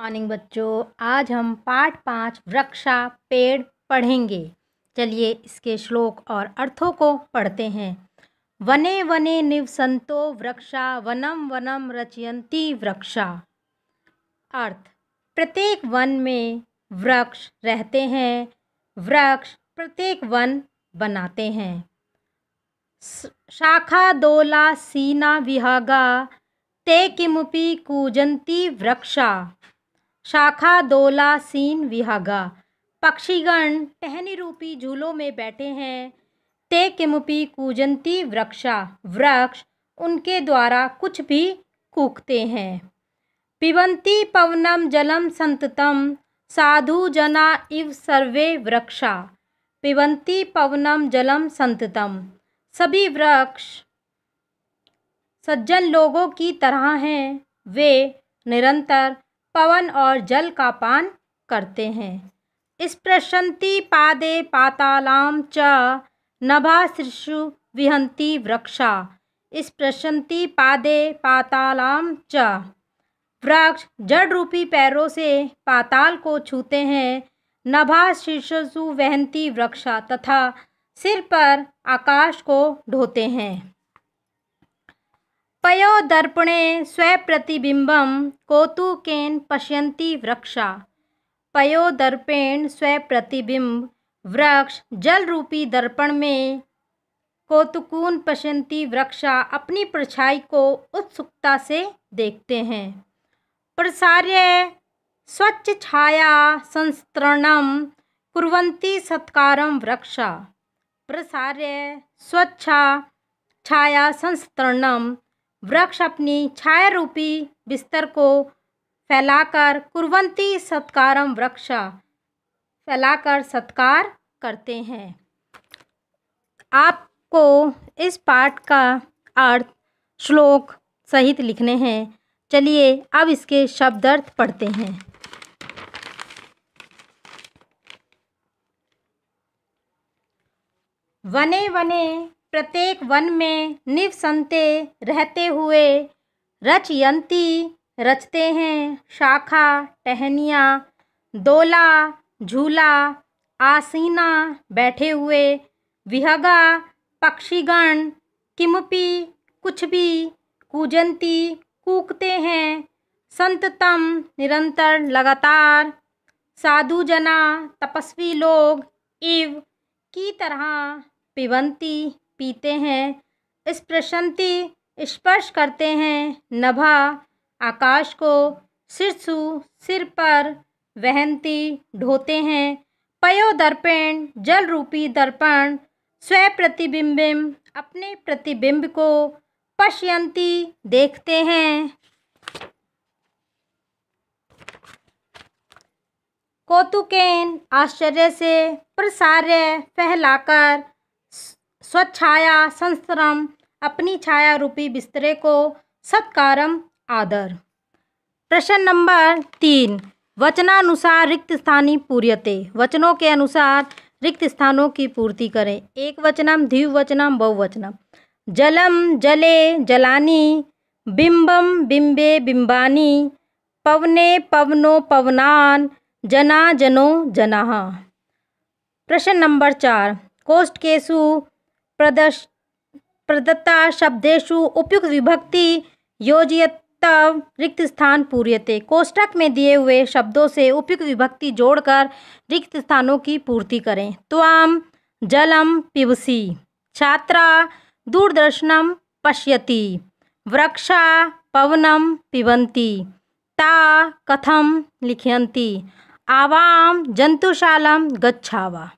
Morning बच्चों। आज हम पाठ पाँच, वृक्षा, पेड़ पढ़ेंगे। चलिए इसके श्लोक और अर्थों को पढ़ते हैं। वने वने निवसंतो वृक्षा, वनम वनम रचयंती वृक्षा। अर्थ, प्रत्येक वन में वृक्ष रहते हैं, वृक्ष प्रत्येक वन बनाते हैं। शाखा दोला सीना विहागा, ते किमुपि कूजंती वृक्षा। शाखा दोला सीन विहागा। पक्षीगण टहनी रूपी झूलों में बैठे हैं। ते किमुपी कूजंती वृक्षा, वृक्ष उनके द्वारा कुछ भी कूकते हैं। पिबंती पवनम जलम संततम, साधु जना इव सर्वे वृक्षा। पिबंती पवनम जलम संततम। सभी वृक्ष सज्जन लोगों की तरह हैं। वे निरंतर पवन और जल का पान करते हैं। इस प्रशंति पादे पातालाम च नभा शिशु विहंती वृक्षा। इस प्रशंति पादे पातालाम च। वृक्ष जड़ रूपी पैरों से पाताल को छूते हैं। नभा शीर्षसु वहंती वृक्षा तथा सिर पर आकाश को ढोते हैं। पयोदर्पणे स्वप्रतिबिम्बं कौतुकेन पश्यन्ति वृक्षा। पयोदर्पेण स्वप्रतिबिंब वृक्ष जल रूपी दर्पण में कौतुकून पश्यंती वृक्षा अपनी परछाई को उत्सुकता से देखते हैं। प्रसार्य स्वच्छ छाया संस्तरणम कुर्वन्ति सत्कारम वृक्षा। प्रसार्य स्वच्छा छाया संस्तरणम वृक्ष अपनी छाया रूपी बिस्तर को फैलाकर कुर्वंती सत्कारम वृक्ष फैलाकर सत्कार करते हैं। आपको इस पाठ का अर्थ श्लोक सहित लिखने हैं। चलिए अब इसके शब्दार्थ पढ़ते हैं। वने वने प्रत्येक वन में निवसंते रहते हुए रचयंती रचते हैं। शाखा, टहनिया, दोला, झूला, आसीना बैठे हुए, विहगा, पक्षीगण, किमपि कुछ भी कूजंती कूकते हैं। संततम निरंतर लगातार साधु जना तपस्वी लोग, इव की तरह पिबंती पीते हैं। स्प्रशंति स्पर्श करते हैं। नभा आकाश को सिरसु सिर पर वहंती ढोते हैं। पयो दर्पण, जल रूपी दर्पण स्व प्रतिबिंबिम अपने प्रतिबिंब को पश्यंती देखते हैं। कौतुकेन आश्चर्य से प्रसार्य फहलाकर स्वच्छाया संस्तरम अपनी छाया रूपी बिस्तरे को सत्कारम, आदर। प्रश्न नंबर तीन, वचनानुसार रिक्त स्थानी पूर्यते। वचनों के अनुसार रिक्त स्थानों की पूर्ति करें। एक वचनम द्विवचनम बहुवचनम जलम, जले, जलानी, बिंबम, बिंबे, बिंबानी, पवने, पवनो, पवनान, जना, जनो जना प्रश्न नंबर चार कोष्ट केसु प्रदर्श प्रदत्ता शब्देशु उपयुक्त विभक्ति योजियतव रिक्त स्थान पूर्यते। कोष्टक में दिए हुए शब्दों से उपयुक्त विभक्ति जोड़कर रिक्त स्थानों की पूर्ति करें। त्वाम जलम पिबसी, छात्रा दूरदर्शनम पश्यति, वृक्षा पवनम पिबंती ता कथम लिखयन्ति आवाम जंतुशालम गच्छावा।